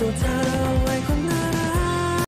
收藏